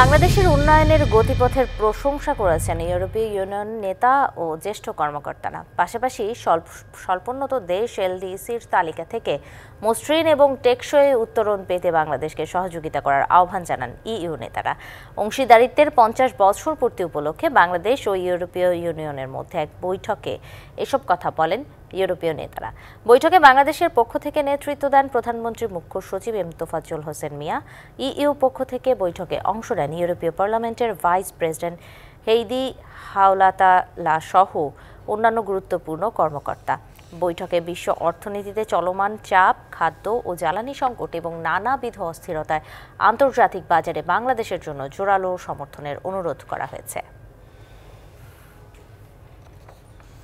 বাংলাদেশের উন্নয়নের গতিপথের প্রশংসা করেছেন ইউরোপীয় ইউনিয়ন নেতা ও জ্যেষ্ঠ কর্মকর্তারা। পাশাপাশি স্বল্প, স্বল্পোন্নত দেশ এলডিসির তালিকা থেকে মসৃণ এবং টেকসই উত্তরণ পেতে বাংলাদেশকে সহযোগিতা করার আহ্বান জানান ইইউ নেতারা। অংশীদারিত্বের পঞ্চাশ বছর পূর্তি উপলক্ষে বাংলাদেশ ও ইউরোপীয় ইউনিয়নের মধ্যে এক বৈঠকে এসব কথা বলেন ইউরোপীয় নেতারা। বৈঠকে বাংলাদেশের পক্ষ থেকে নেতৃত্ব দেন প্রধানমন্ত্রী মুখ্য সচিব এম তোফাজ্জল হোসেন মিয়া। ইইউ পক্ষ থেকে বৈঠকে অংশ নেন ইউরোপীয় পার্লামেন্টের ভাইস প্রেসিডেন্ট হেইদি হাওলাতালা সহ অন্যান্য গুরুত্বপূর্ণ কর্মকর্তা। বৈঠকে বিশ্ব অর্থনীতিতে চলমান চাপ, খাদ্য ও জ্বালানি সংকট এবং নানাবিধ অস্থিরতায় আন্তর্জাতিক বাজারে বাংলাদেশের জন্য জোরালো সমর্থনের অনুরোধ করা হয়েছে।